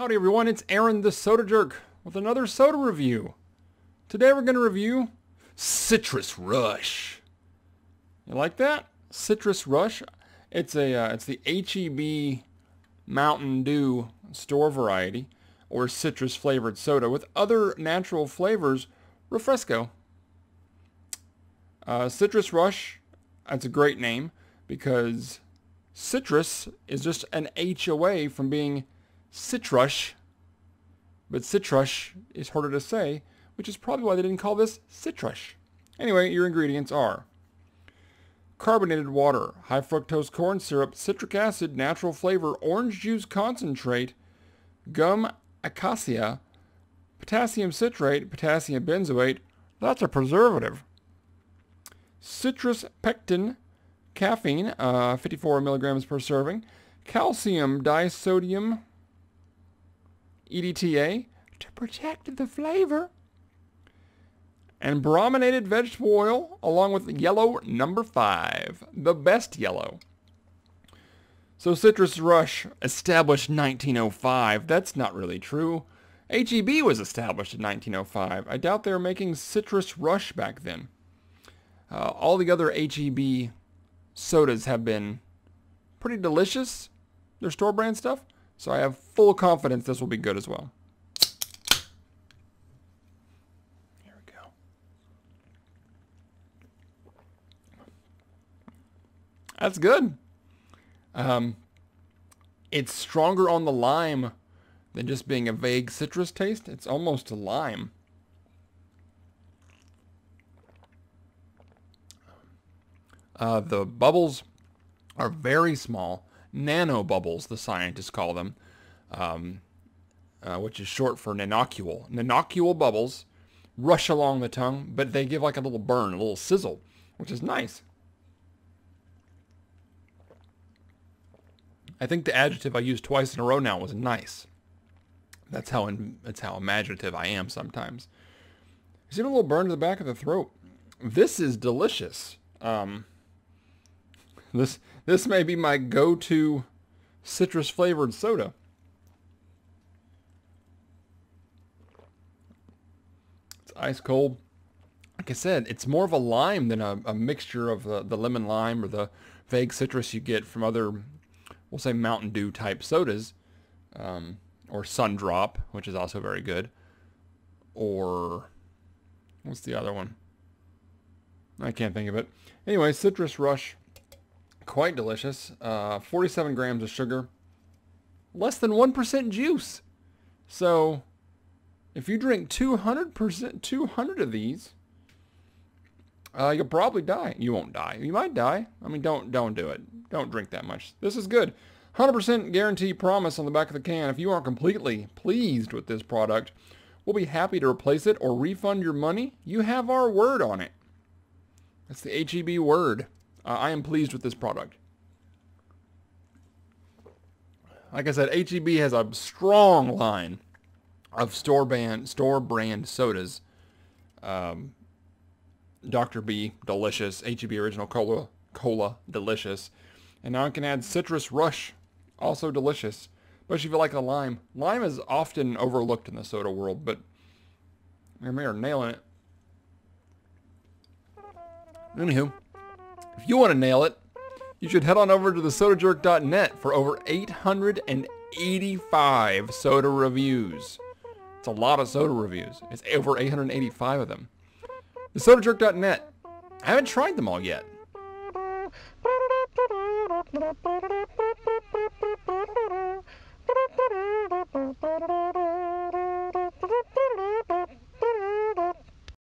Howdy everyone, it's Aaron the Soda Jerk with another soda review. Today we're going to review Citrus Rush. You like that? Citrus Rush. It's a uh, it's the HEB Mountain Dew store variety or citrus flavored soda with other natural flavors refresco. Uh, citrus Rush, that's a great name because citrus is just an H away from being Citrush, but Citrush is harder to say, which is probably why they didn't call this Citrush. Anyway, your ingredients are carbonated water, high fructose corn syrup, citric acid, natural flavor, orange juice concentrate, gum acacia, potassium citrate, potassium benzoate, that's a preservative, citrus pectin, caffeine, uh, 54 milligrams per serving, calcium disodium EDTA to protect the flavor. And brominated vegetable oil along with yellow number five, the best yellow. So Citrus Rush established 1905. That's not really true. HEB was established in 1905. I doubt they were making Citrus Rush back then. Uh, all the other HEB sodas have been pretty delicious. Their store brand stuff. So I have full confidence this will be good as well. Here we go. That's good. Um, it's stronger on the lime than just being a vague citrus taste. It's almost a lime. Uh, the bubbles are very small nano bubbles, the scientists call them, um, uh, which is short for nanocule. Nanocule bubbles rush along the tongue, but they give like a little burn, a little sizzle, which is nice. I think the adjective I used twice in a row now was nice. That's how in, that's how imaginative I am sometimes. See a little burn to the back of the throat. This is delicious. Um, this this may be my go-to citrus flavored soda. It's ice cold. Like I said, it's more of a lime than a, a mixture of the, the lemon lime or the vague citrus you get from other, we'll say Mountain Dew type sodas. Um, or Sun Drop, which is also very good. Or, what's the other one? I can't think of it. Anyway, Citrus Rush quite delicious. Uh, 47 grams of sugar, less than 1% juice. So if you drink 200%, 200 of these, uh, you'll probably die. You won't die. You might die. I mean, don't don't do it. Don't drink that much. This is good. 100% guarantee promise on the back of the can. If you aren't completely pleased with this product, we'll be happy to replace it or refund your money. You have our word on it. That's the HEB word. Uh, I am pleased with this product. Like I said, HEB has a strong line of store brand store brand sodas. Um, Dr. B, delicious. HEB Original Cola, Cola, delicious. And now I can add Citrus Rush, also delicious. Especially if you like the lime. Lime is often overlooked in the soda world, but we are nailing it. Anywho, if you want to nail it, you should head on over to thesodajerk.net for over 885 soda reviews. It's a lot of soda reviews. It's over 885 of them. Thesodajerk.net. I haven't tried them all yet.